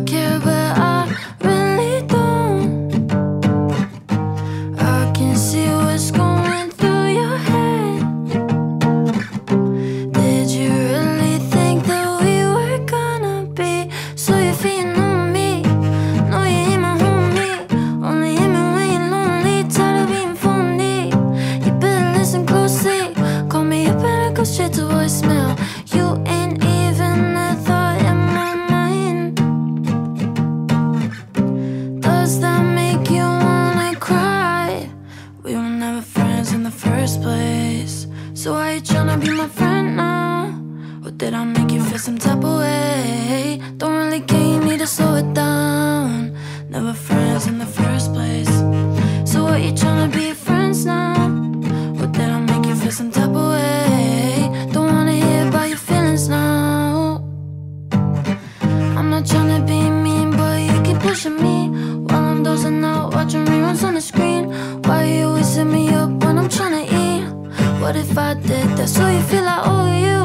forgive So why you tryna be my friend now? Or did I make you feel some type of way? Don't really care, you need to slow it down. Never friends in the first place. So what you tryna be friends now? Or did I make you feel some type of way? Don't wanna hear about your feelings now. I'm not tryna be mean, but you keep pushing me What if I did that so you feel I owe oh, you?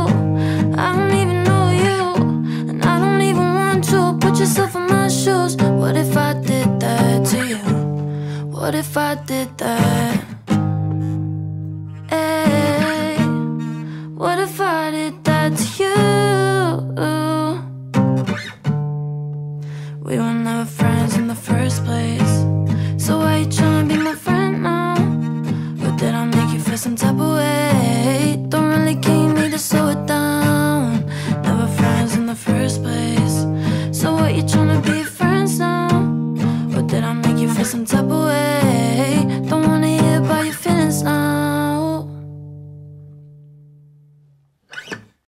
I don't even know you, and I don't even want to put yourself in my shoes. What if I did that to you? What if I did that? Hey, what if I did that to you? We were never friends in the first place. So why you tryna be Did I make you feel some type of way? Don't wanna